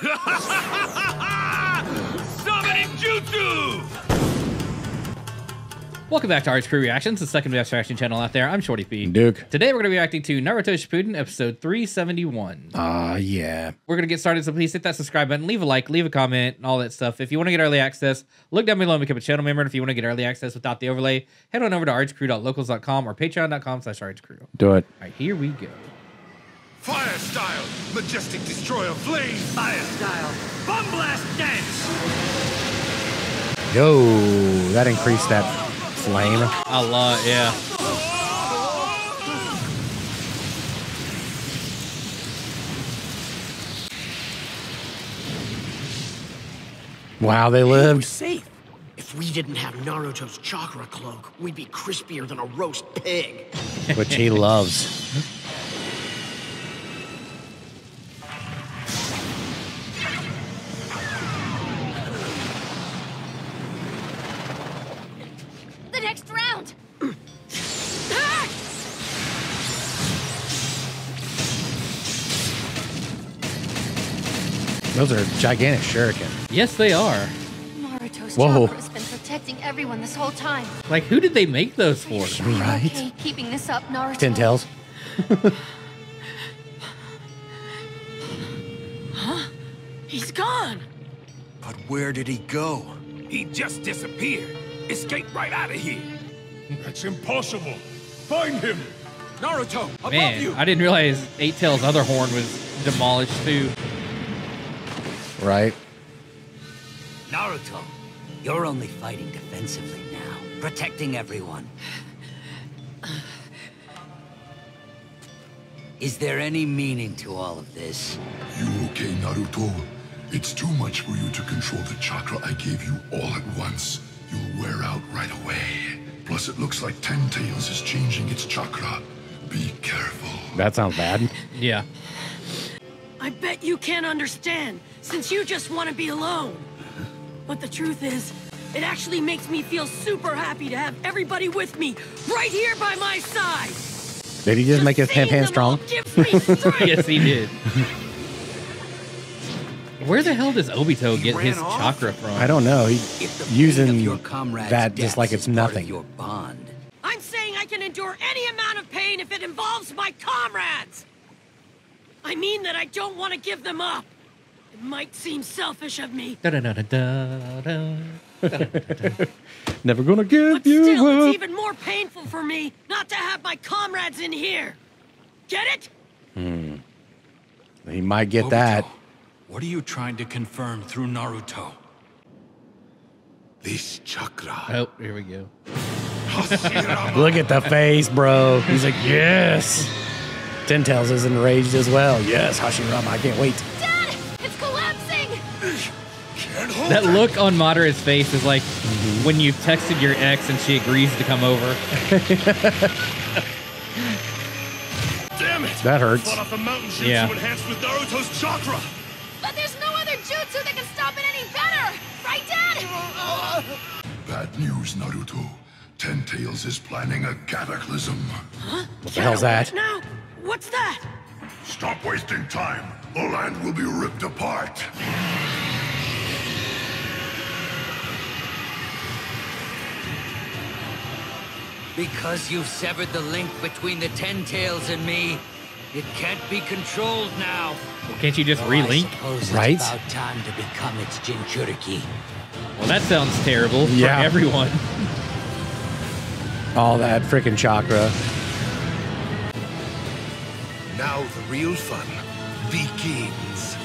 Summoning Jutsu! Welcome back to RHCrew Reactions, the second best reaction channel out there. I'm Shorty P. Duke. Today we're going to be reacting to Naruto Shippuden episode 371. Ah, yeah. We're going to get started, so please hit that subscribe button, leave a like, leave a comment, and all that stuff. If you want to get early access, look down below and become a channel member. And if you want to get early access without the overlay, head on over to rhcrew.locals.com or patreon.com slash rhcrew. Do it. right, here we go. Fire style, majestic destroyer flame. Fire style, bomb blast dance. Yo, that increased that flame. A lot, yeah. Wow, they We're lived. safe. If we didn't have Naruto's chakra cloak, we'd be crispier than a roast pig. Which he loves. Those are gigantic shuriken. Yes, they are. Naruto's Whoa. chakra's been protecting everyone this whole time. Like, who did they make those for? Right. okay keeping this up, Naruto? Ten tails. huh? He's gone. But where did he go? He just disappeared. Escaped right out of here. That's impossible. Find him. Naruto, above Man, you. I didn't realize Eight Tails' other horn was demolished too. Right. Naruto, you're only fighting defensively now, protecting everyone. Is there any meaning to all of this? You okay, Naruto? It's too much for you to control the chakra I gave you all at once. You'll wear out right away. Plus, it looks like Ten Tails is changing its chakra. Be careful. That sounds bad. Yeah. I bet you can't understand, since you just want to be alone. But the truth is, it actually makes me feel super happy to have everybody with me, right here by my side. Did he just make his seeing pan pan them all strong? gives me strength. yes, he did. Where the hell does Obito get his off? chakra from? I don't know. He If the pain using your that just like it's is part of nothing. Your bond. I'm saying I can endure any amount of pain if it involves my comrades. I mean that I don't want to give them up. It might seem selfish of me, Da-da-da-da-da-da. Never gonna give but you still, up. it's even more painful for me not to have my comrades in here. Get it? Hmm. He might get that. What are you trying to confirm through Naruto? This chakra. Oh, here we go. Look at the face, bro. He's like, yes. Ten Tails is enraged as well. Yes, Hashirama. I can't wait. That look on Madara's face is like mm-hmm. when you've texted your ex and she agrees to come over. Damn it. That hurts. Fought off a mountain jutsu Yeah. enhanced with Naruto's chakra. But there's no other jutsu that can stop it any better! Right, Dad? Bad news, Naruto. Ten Tails is planning a cataclysm. Huh? What the hell's that? Now, what's that? Stop wasting time. The land will be ripped apart. Because you've severed the link between the Ten Tails and me, it can't be controlled now. Well, can't you just Though I relink? suppose it's Right? about time to become its Jinchuriki. Well, that sounds terrible Yeah. for everyone. All that freaking chakra. Now the real fun begins.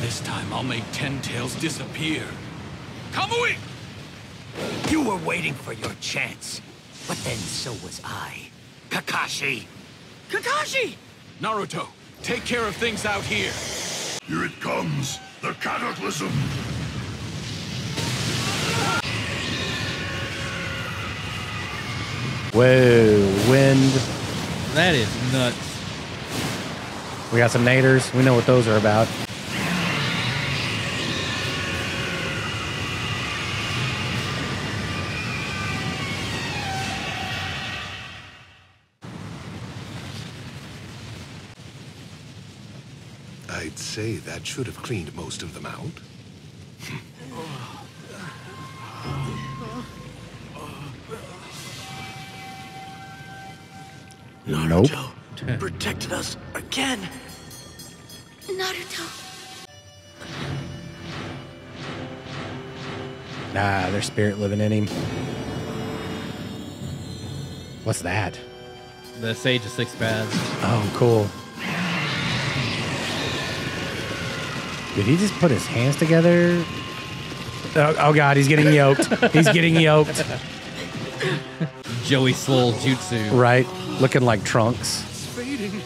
This time I'll make Ten Tails disappear. Kamui! You were waiting for your chance, but then so was I. Kakashi! Kakashi! Naruto, take care of things out here. Here it comes. The cataclysm. Whoa, wind. That is nuts. We got some naders. We know what those are about. I'd say that should have cleaned most of them out. Nope. Naruto protected us again. Naruto. Nah, there's spirit living in him. What's that? The Sage of Six Paths. Oh, cool. Did he just put his hands together? Oh, oh God, he's getting yoked. he's getting yoked. Joey Soul Jutsu. Right, looking like Trunks. It's fading.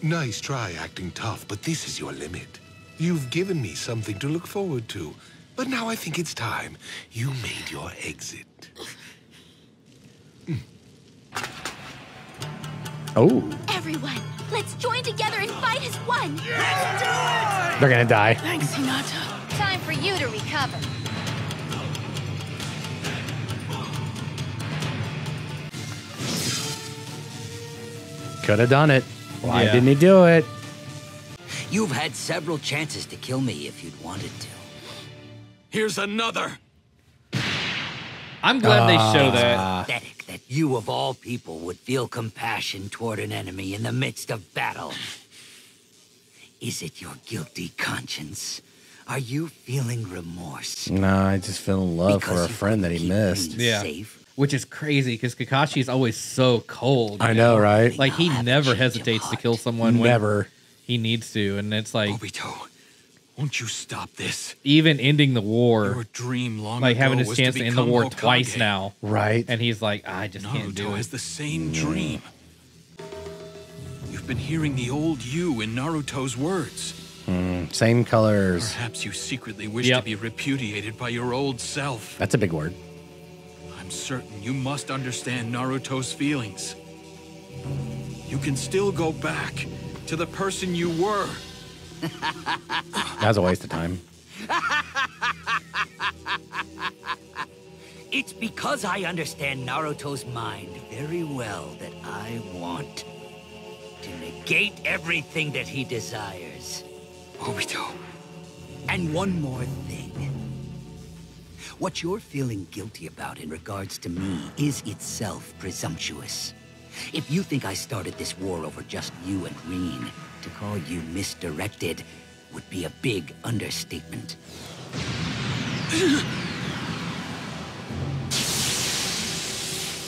Nice try acting tough, but this is your limit. You've given me something to look forward to, but now I think it's time you made your exit. Oh, Everyone, let's join together and fight as one. they're gonna die. Thanks, Hinata. Time for you to recover. Could have done it. Why Yeah. didn't he do it? You've had several chances to kill me if you'd wanted to. Here's another. I'm glad they show ah. that. Pathetic that you, of all people, would feel compassion toward an enemy in the midst of battle. Is it your guilty conscience? Are you feeling remorse? Nah, I just feel in love Because for a friend that he missed. Yeah. Safe? Which is crazy because Kakashi is always so cold. I know, right? Like he I'll have a never hesitates to kill someone when Never. he needs to, and it's like Obito, won't you stop this? even ending the war, Your dream long like ago having his chance to end the war Hokage. twice now, Right. and he's like, I just can't do Naruto it. has the same dream. You've been hearing the old you in Naruto's words. Hmm, same colors. Perhaps you secretly wish Yep. to be repudiated by your old self. That's a big word. I'm certain you must understand Naruto's feelings. You can still go back to the person you were. That was a waste of time. It's because I understand Naruto's mind very well that I want to negate everything that he desires. Obito, And one more thing. What you're feeling guilty about in regards to me is itself presumptuous. If you think I started this war over just you and Rin, to call you misdirected would be a big understatement.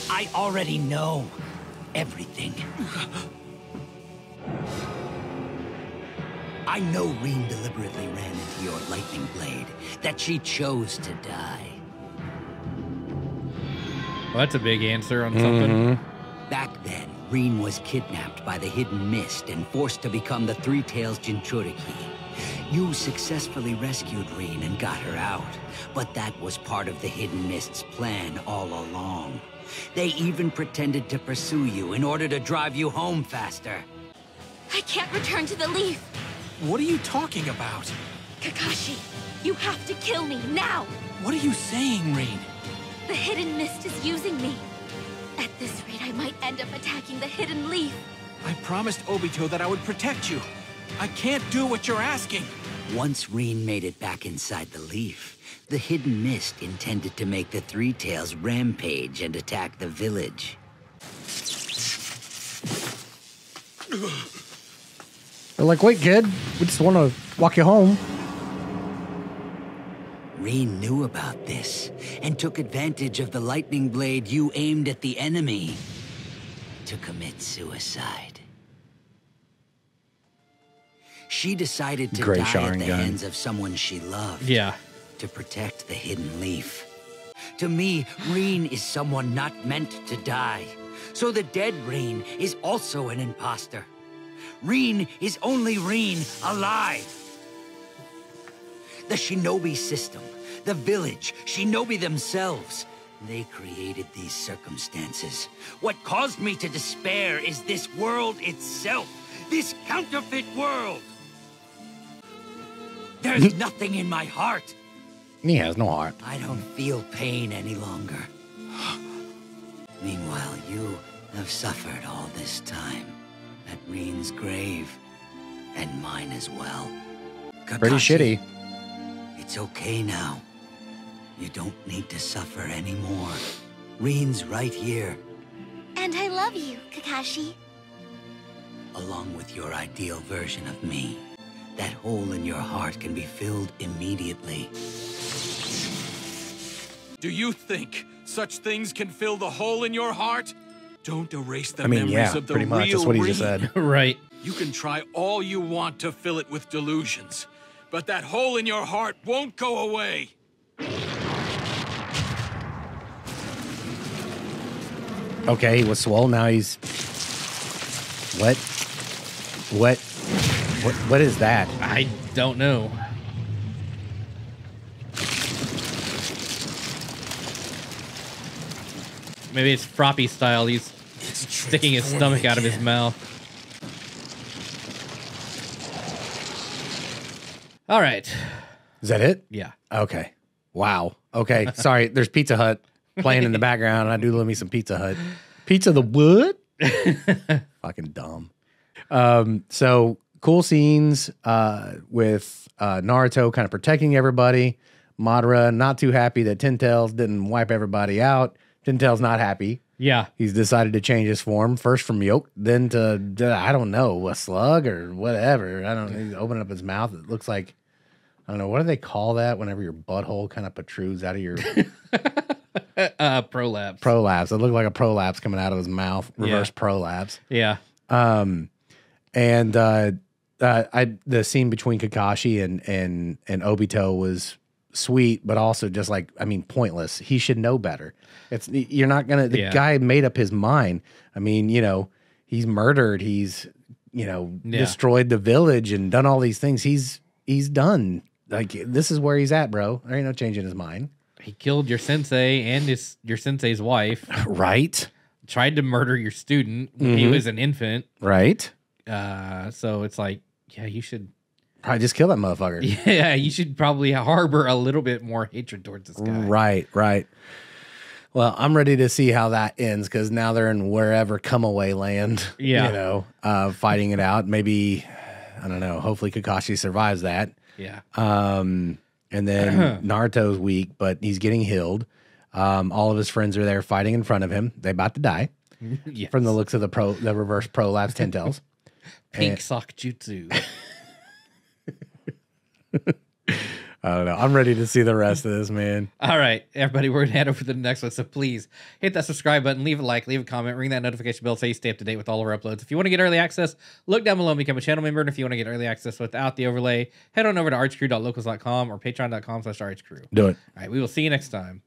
I already know everything. I know Rin deliberately ran into your lightning blade, that she chose to die. Well, that's a big answer on something. Mm-hmm. Back then, Rin was kidnapped by the Hidden Mist and forced to become the Three Tails Jinchuriki. You successfully rescued Rin and got her out, but that was part of the Hidden Mist's plan all along. They even pretended to pursue you in order to drive you home faster. I can't return to the leaf. what are you talking about? Kakashi, you have to kill me now. What are you saying, Rin? The hidden mist is using me. At this rate, I might end up attacking the hidden leaf. I promised Obito that I would protect you. I can't do what you're asking. Once Rin made it back inside the leaf, the Hidden Mist intended to make the Three Tails rampage and attack the village. They're like, wait, kid, we just want to walk you home. Rin knew about this and took advantage of the lightning blade you aimed at the enemy to commit suicide. She decided to Gray die at the Sharingan. hands of someone she loved. Yeah. to protect the hidden leaf. To me, Rin is someone not meant to die. So the dead Rin is also an imposter. Rin is only Rin alive. The Shinobi system, the village, Shinobi themselves, they created these circumstances. What caused me to despair is this world itself, this counterfeit world. There's hmm. nothing in my heart. He has no heart. I don't feel pain any longer. Meanwhile, you have suffered all this time at Rin's grave, and mine as well. Pretty shitty. It's okay now. You don't need to suffer anymore. Rin's right here, And I love you, Kakashi. along with your ideal version of me. That hole in your heart can be filled immediately. Do you think such things can fill the hole in your heart? Don't erase the I mean, memories yeah, of the pretty much. real That's what he just said. right. You can try all you want to fill it with delusions, but that hole in your heart won't go away. Okay, he was swole. Now he's what? What? What? What is that? I don't know. Maybe it's Froppy style. He's sticking his stomach out of his mouth. All right. Is that it? Yeah. Okay. Wow. Okay. Sorry. There's Pizza Hut playing in the background, I do love me some Pizza Hut. Pizza the Wood. Fucking dumb. Um. So cool scenes. Uh. With uh Naruto kind of protecting everybody. Madara not too happy that Ten Tails didn't wipe everybody out. Ten Tails not happy. Yeah. He's decided to change his form first from yolk, then to I don't know a slug or whatever. I don't. He's opening up his mouth. It looks like I don't know what do they call that whenever your butthole kind of protrudes out of your Uh, prolapse. prolapse. It looked like a prolapse coming out of his mouth, reverse Yeah. prolapse. yeah. Um, and uh, uh, I the scene between Kakashi and and and Obito was sweet, but also just like I mean pointless. He should know better. It's you're not gonna. The Yeah. guy made up his mind. I mean, you know, he's murdered. He's you know Yeah. destroyed the village and done all these things. He's he's done. Like this is where he's at, bro. There ain't no changing his mind. He killed your sensei and his your sensei's wife. Right. Tried to murder your student when he Mhm. was an infant. Right. Uh, so it's like, yeah, you should. Probably just kill that motherfucker. Yeah, you should probably harbor a little bit more hatred towards this guy. Right, right. Well, I'm ready to see how that ends because now they're in wherever come away land. Yeah. You know, uh, fighting it out. Maybe, I don't know. Hopefully Kakashi survives that. Yeah. Um, and then Naruto's weak, but he's getting healed. Um, all of his friends are there fighting in front of him. They about to die yes. from the looks of the pro, the reverse prolapse ten tails. pink sock jutsu. I don't know. I'm ready to see the rest of this, man. All right, everybody, we're gonna head over to the next one. So please hit that subscribe button, leave a like, leave a comment, ring that notification bell so you stay up to date with all of our uploads. If you want to get early access, look down below and become a channel member. And if you want to get early access without the overlay, head on over to rhcrew.locals.com or patreon.com slash rhcrew. Do it. All right, we will see you next time.